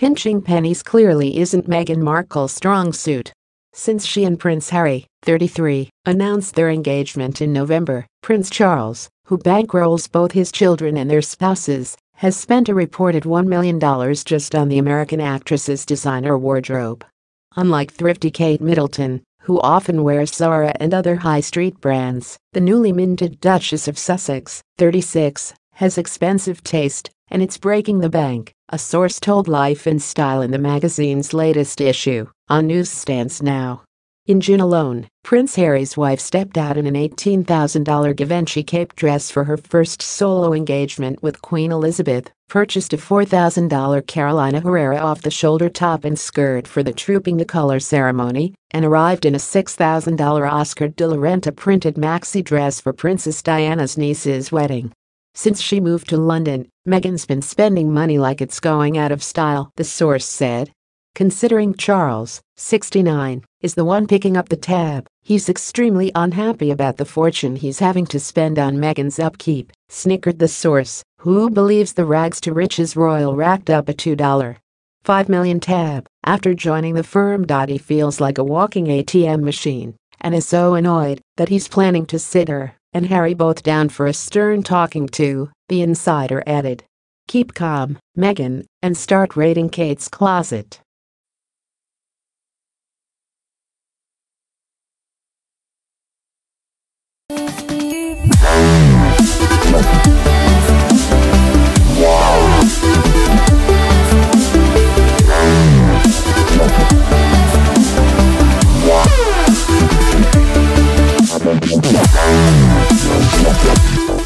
Pinching pennies clearly isn't Meghan Markle's strong suit. Since she and Prince Harry, 33, announced their engagement in November, Prince Charles, who bankrolls both his children and their spouses, has spent a reported $1 million just on the American actress's designer wardrobe. Unlike thrifty Kate Middleton, who often wears Zara and other high street brands, the newly minted Duchess of Sussex, 36, has expensive taste, and it's breaking the bank a source told Life and Style in the magazine's latest issue, on newsstands now. In June alone, Prince Harry's wife stepped out in an $18,000 Givenchy cape dress for her first solo engagement with Queen Elizabeth, purchased a $4,000 Carolina Herrera off-the-shoulder top and skirt for the Trooping the Color ceremony, and arrived in a $6,000 Oscar de la Renta printed maxi dress for Princess Diana's niece's wedding. Since she moved to London, Meghan's been spending money like it's going out of style, the source said. Considering Charles, 69, is the one picking up the tab, he's extremely unhappy about the fortune he's having to spend on Meghan's upkeep, snickered the source, who believes the rags to riches royal racked up a $2.5 million tab after joining the firm. He feels like a walking ATM machine and is so annoyed that he's planning to sit her and Harry both down for a stern talking to, the insider added. Keep calm, Meghan, and start raiding Kate's closet. Wow.